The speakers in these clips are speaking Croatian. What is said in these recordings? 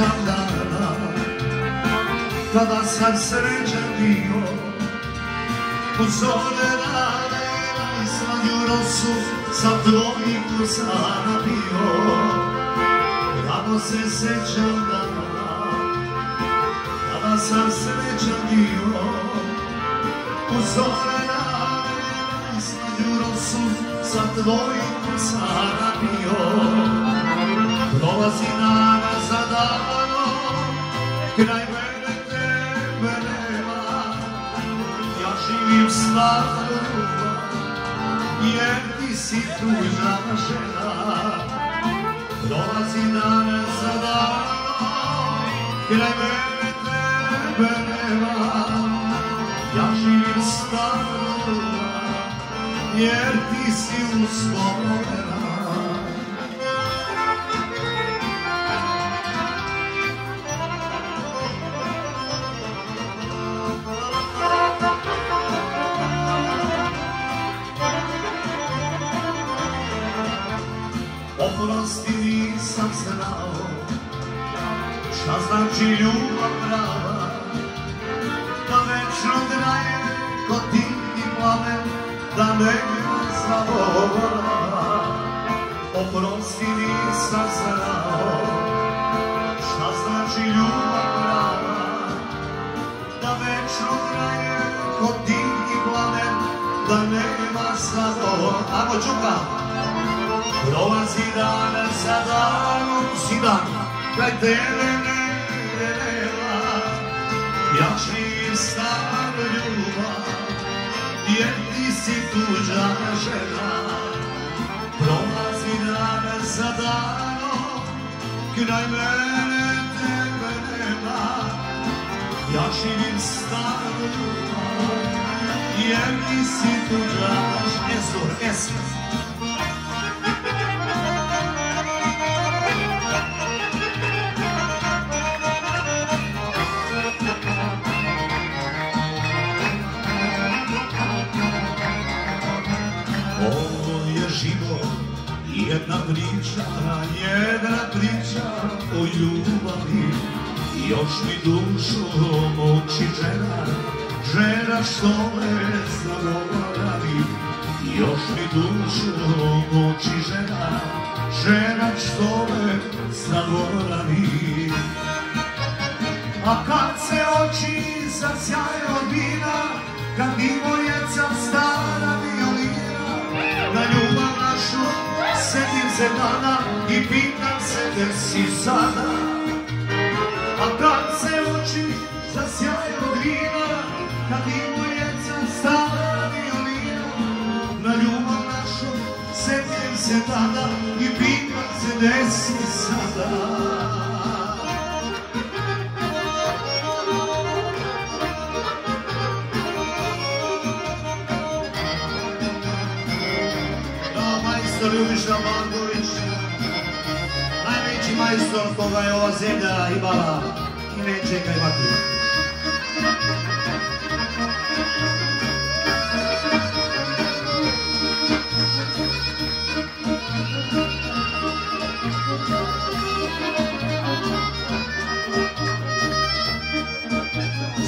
Sećam dana Kada sam srećan bio. U zore rane Na islanju rosu Sam tvojih usana bio. Samo se sećam dana Kada sam srećan bio. U zore rane Na islanju rosu Sam tvojih usana bio. Prolazi dana za danom, kraj mene. Ja živim ljubav, jer ti si tužna žena. Prolazi dana za danom, kraj mene tebe nema. Ja živim ljubav, jer ti si uspomena. Znači ljubav prava Da večno traje Kod ti i plave Da nema zaborava Oprosti nisam znao Šta znači ljubav prava Da večno traje Kod ti i plave Da nema zaborava Ako čuka Prolazi dan za danom, sidan, kraj tebe negdje nema. Ja živim stvarno ljubav, jer ti si tuđa žena. Prolazi dan za danom, kraj mene tebe nema. Ja živim stvarno ljubav, jer ti si tuđa žena. Esor. Jedna priča, jedna priča o ljubavi. Još mi dušu muči žena, žena što me zaboravi. Još mi dušu muči žena, žena što me zaboravi. A kad se oči zasjaje se dana i pitam se gdje si sada. A kad se oči zasjaje od vina, kad divojevca stara violina, na ljubav našu setim se dana i pitam se gdje si sada. Ljubiša Marković, najveći majstor koga je ova zemlja imala i neće ga imati.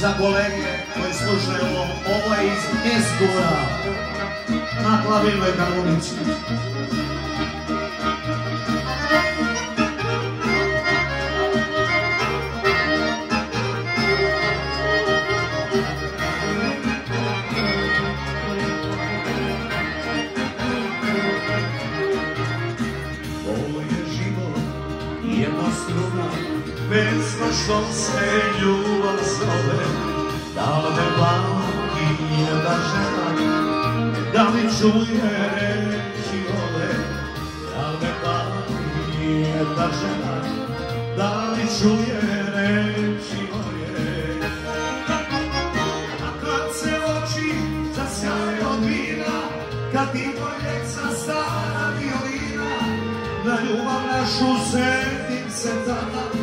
Za kolege koji slušaju ovo, ovo je iz Esgura na klavirnoj harmonici. Pesma što se ljubav zove. Da li me pamti jedna žena, da li čuje reći ove? Da li me pamti jedna žena, da li čuje reći ove? A kad se oči zasjaju od vina, kad ti dvojeca stara violina, na ljubav našu setim se tada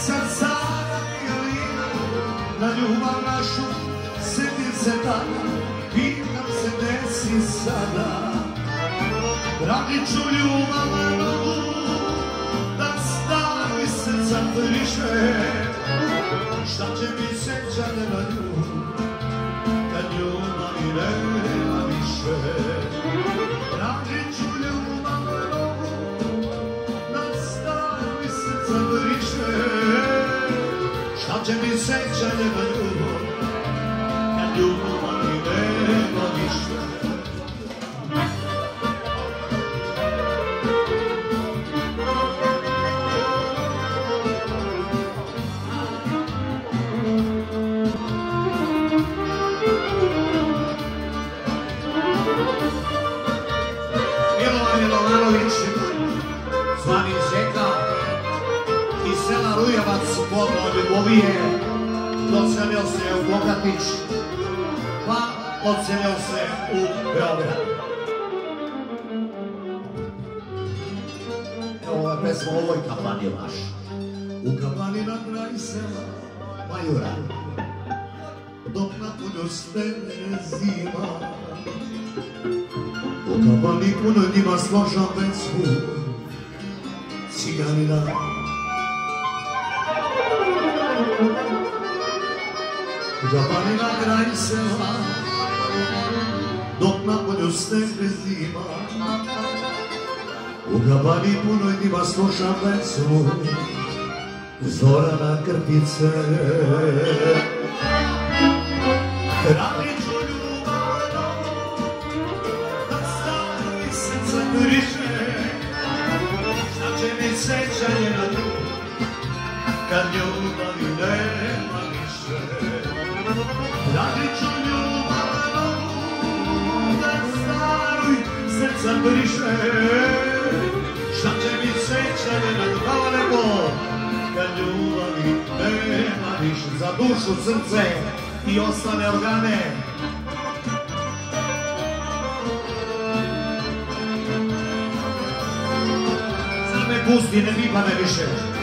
dvojeca stara violina, na ljubav našu setim se tada i si sada. Tragiću ljubav novu Da stavi srca priše. Šta će mi sećanje na nju Kad ljubavi nema više Šta će mi sećanje na nju Kad ljubavi nema više Milovan Milovanović, zvani Zeka, iz sela Rujevac, podno Ljubovije, doselio se u Bogatić, pa odselio se u Beograd. Evo je pesma, ovo je kapani vaš. U kapani na kraj sela Majura, dok na polju stene zima, u kapani puno njima složa pesmu. Ciganina U kapani na kraj sela Dok na polju stene zima. U kapani puno njima složa pesmu Zorana Krpice. Kraljiću ljubav da stavi srca briše. Šta će mi sećanje na nju Kad ljubavi nema više srca briše Šta će mi sećanje na nju Hvala lepo Kad više Za dušu, srce i organe pusti, ne me više.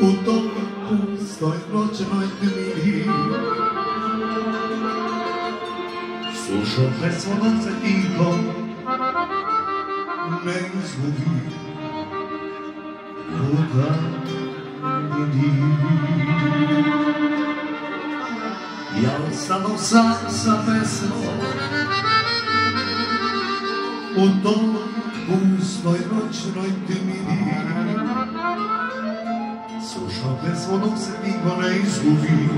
U tom pustoj noćnoj tmi Slušam pesmo da se tiho ne izgubi Kuda idi Ja ostanom sam sa pesmom. U pustoj noćnoj tmi Slušam pesmo dok se tiho ne izgubi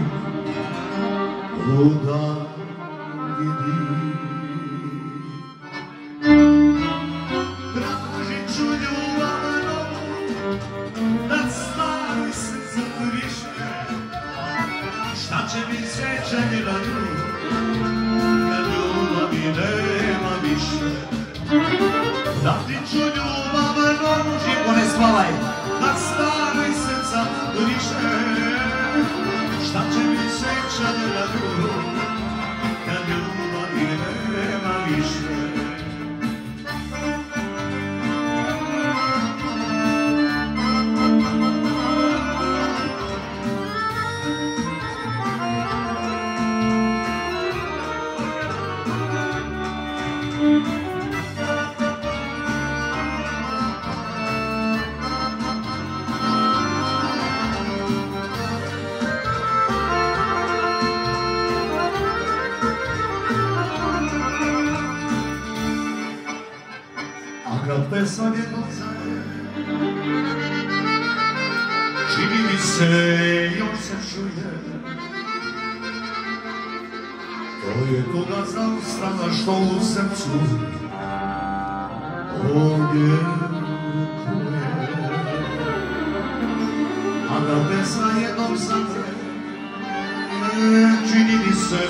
kad pesma zaje Čini mi se još se čuje. To je koga zaustavlja što u srcu Ovdje kuje A kad pesma jednom zaje Čini mi se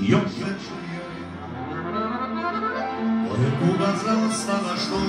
još se čuje To je kuga zaostala što u